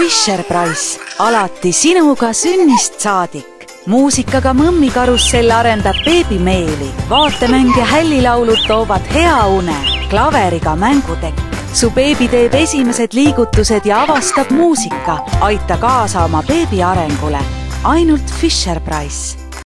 Fisher-Price, alati sinuga sünnist saadik. muusikaga Mõmmi karussell arendab beebimeeli, vaatemäng ja hällilaulud toovad hea une, klaveriga mängutekk. su beebi teeb esimesed liigutused ja avastab muusika, aita kaasa oma beebi arengule. ainult Fisher-Price